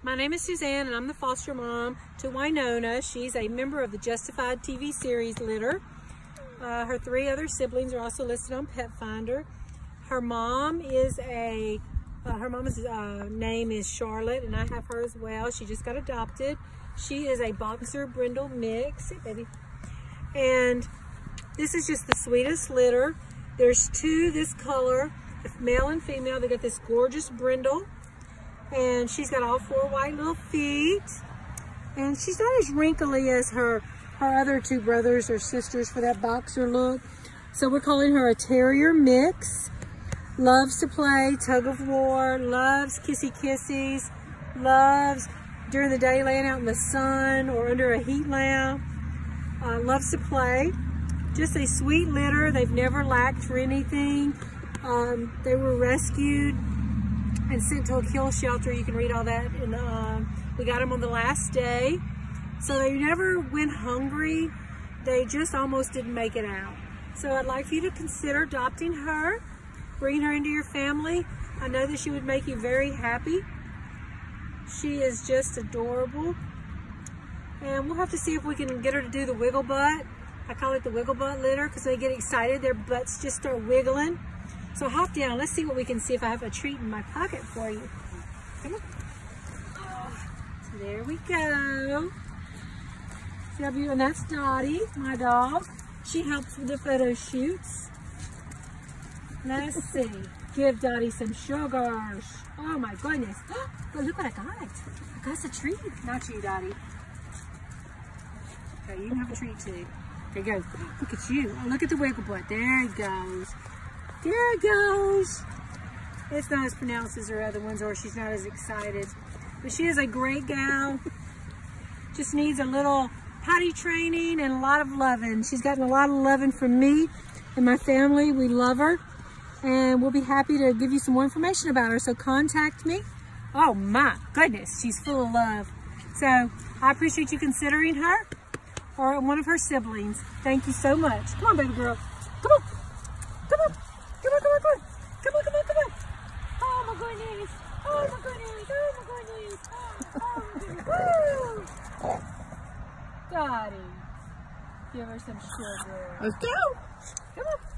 My name is Suzanne and I'm the foster mom to Winona. She's a member of the Justified TV series Litter. Uh, her three other siblings are also listed on Petfinder. Her mom is a, uh, her mom's uh, name is Charlotte and I have her as well. She just got adopted. She is a Boxer Brindle mix, baby. And this is just the sweetest litter. There's two this color, male and female. They got this gorgeous brindle. And she's got all four white little feet. And she's not as wrinkly as her, her other two brothers or sisters for that boxer look. So we're calling her a terrier mix. Loves to play tug of war, loves kissy kissies, loves during the day laying out in the sun or under a heat lamp. Uh, loves to play. Just a sweet litter. They've never lacked for anything. Um, they were rescued and sent to a kill shelter. You can read all that. And uh, we got them on the last day. So they never went hungry. They just almost didn't make it out. So I'd like for you to consider adopting her, bringing her into your family. I know that she would make you very happy. She is just adorable. And we'll have to see if we can get her to do the wiggle butt. I call it the wiggle butt litter because they get excited. Their butts just start wiggling. So hop down. Let's see what we can see if I have a treat in my pocket for you. Come on. So there we go. See? And that's Dottie, my dog. She helps with the photo shoots. Let's see. Give Dottie some sugars. Oh my goodness. Oh, look what I got. I got a treat. Not you, Dottie. Okay, you can have a treat too. There you go. Look at you. Oh, look at the wiggle butt. There it goes. There it goes. It's not as pronounced as her other ones or she's not as excited. But she is a great gal. Just needs a little potty training and a lot of loving. She's gotten a lot of loving from me and my family. We love her. And we'll be happy to give you some more information about her. So contact me. Oh my goodness, she's full of love. So I appreciate you considering her or one of her siblings. Thank you so much. Come on, baby girl. Come on. Come on. Come on, come on, come on. Come on, come on, come on. Oh my goodness. Oh my goodness. Oh my goodness. Oh, oh my goodness. Woo! Dottie. Give her some sugar. Let's go. Come on.